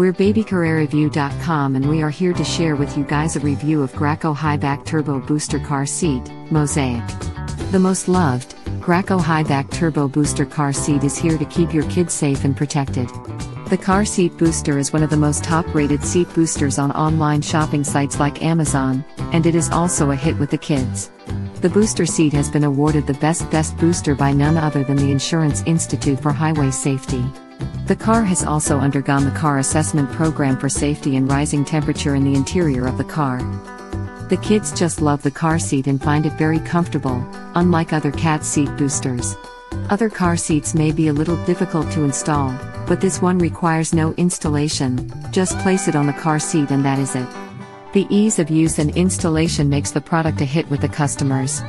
We're BabyCarReview.com and we are here to share with you guys a review of Graco Highback Turbo Booster Car Seat, Mosaic. The most loved, Graco Highback Turbo Booster Car Seat is here to keep your kids safe and protected. The car seat booster is one of the most top rated seat boosters on online shopping sites like Amazon, and it is also a hit with the kids. The booster seat has been awarded the best best booster by none other than the Insurance Institute for Highway Safety. The car has also undergone the car assessment program for safety and rising temperature in the interior of the car. The kids just love the car seat and find it very comfortable, unlike other cat seat boosters. Other car seats may be a little difficult to install, but this one requires no installation, just place it on the car seat and that is it. The ease of use and installation makes the product a hit with the customers.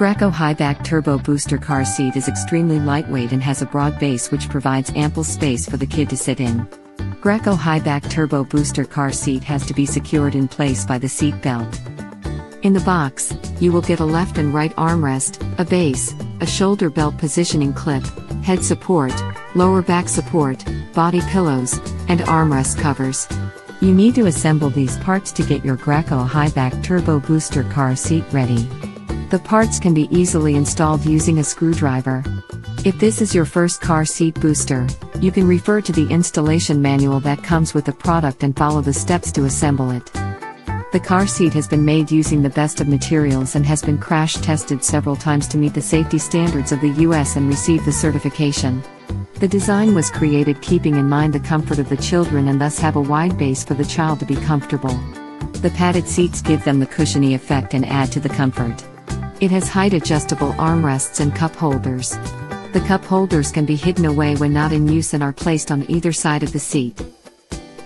Graco Highback Turbo Booster car seat is extremely lightweight and has a broad base which provides ample space for the kid to sit in. Graco Highback Turbo Booster car seat has to be secured in place by the seat belt. In the box, you will get a left and right armrest, a base, a shoulder belt positioning clip, head support, lower back support, body pillows, and armrest covers. You need to assemble these parts to get your Graco Highback Turbo Booster car seat ready. The parts can be easily installed using a screwdriver. If this is your first car seat booster, you can refer to the installation manual that comes with the product and follow the steps to assemble it. The car seat has been made using the best of materials and has been crash tested several times to meet the safety standards of the US and receive the certification. The design was created keeping in mind the comfort of the children and thus have a wide base for the child to be comfortable. The padded seats give them the cushiony effect and add to the comfort. It has height adjustable armrests and cup holders. The cup holders can be hidden away when not in use and are placed on either side of the seat.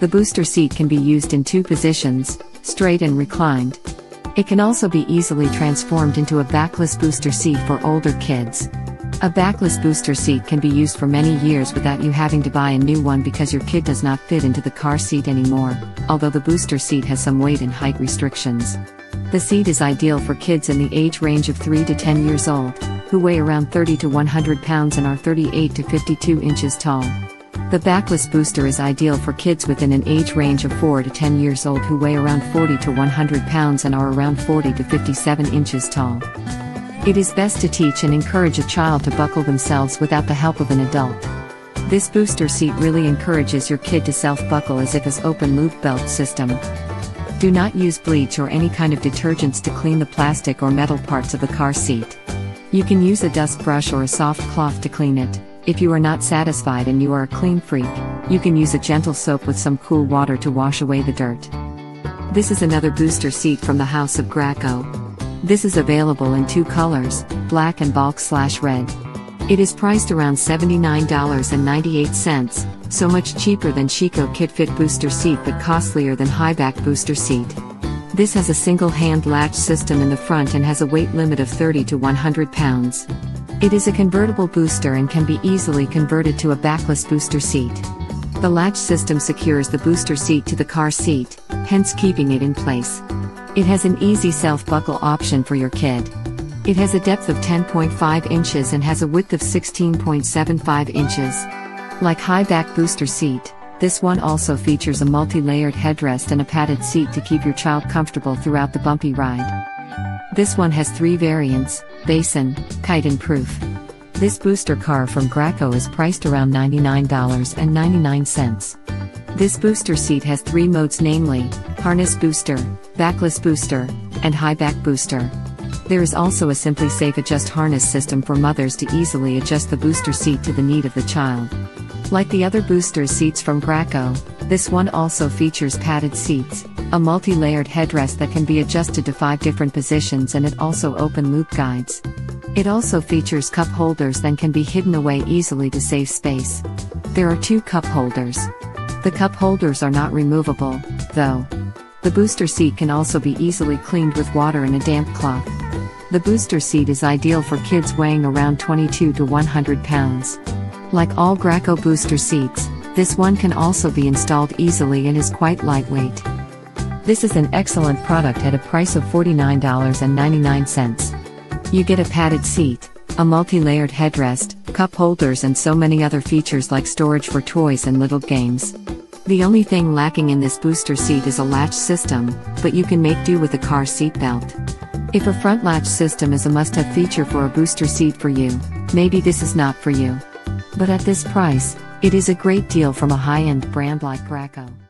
The booster seat can be used in two positions, straight and reclined. It can also be easily transformed into a backless booster seat for older kids. A backless booster seat can be used for many years without you having to buy a new one because your kid does not fit into the car seat anymore, although the booster seat has some weight and height restrictions. The seat is ideal for kids in the age range of 3 to 10 years old, who weigh around 30 to 100 pounds and are 38 to 52 inches tall. The backless booster is ideal for kids within an age range of 4 to 10 years old who weigh around 40 to 100 pounds and are around 40 to 57 inches tall. It is best to teach and encourage a child to buckle themselves without the help of an adult. This booster seat really encourages your kid to self-buckle as if as open loop belt system. Do not use bleach or any kind of detergents to clean the plastic or metal parts of the car seat. You can use a dust brush or a soft cloth to clean it. If you are not satisfied and you are a clean freak, you can use a gentle soap with some cool water to wash away the dirt. This is another booster seat from the House of Graco. This is available in two colors, black and bulk slash red. It is priced around $79.98, so much cheaper than Chicco KidFit booster seat but costlier than Highback booster seat. This has a single hand latch system in the front and has a weight limit of 30 to 100 pounds. It is a convertible booster and can be easily converted to a backless booster seat. The latch system secures the booster seat to the car seat, hence keeping it in place. It has an easy self-buckle option for your kid. It has a depth of 10.5 inches and has a width of 16.75 inches. Like high-back booster seat, this one also features a multi-layered headrest and a padded seat to keep your child comfortable throughout the bumpy ride. This one has three variants, Basin, Kite and Proof. This booster car from Graco is priced around $99.99. This booster seat has three modes namely, Harness Booster, Backless Booster, and high back Booster. There is also a Simply Safe Adjust harness system for mothers to easily adjust the booster seat to the need of the child. Like the other booster seats from Graco, this one also features padded seats, a multi-layered headrest that can be adjusted to five different positions and it also open loop guides. It also features cup holders that can be hidden away easily to save space. There are two cup holders. The cup holders are not removable, though. The booster seat can also be easily cleaned with water and a damp cloth. The booster seat is ideal for kids weighing around 22 to 100 pounds. Like all Graco booster seats, this one can also be installed easily and is quite lightweight. This is an excellent product at a price of $49.99. You get a padded seat, a multi-layered headrest, cup holders and so many other features like storage for toys and little games. The only thing lacking in this booster seat is a latch system, but you can make do with a car seatbelt. If a front latch system is a must-have feature for a booster seat for you, maybe this is not for you. But at this price, it is a great deal from a high-end brand like Graco.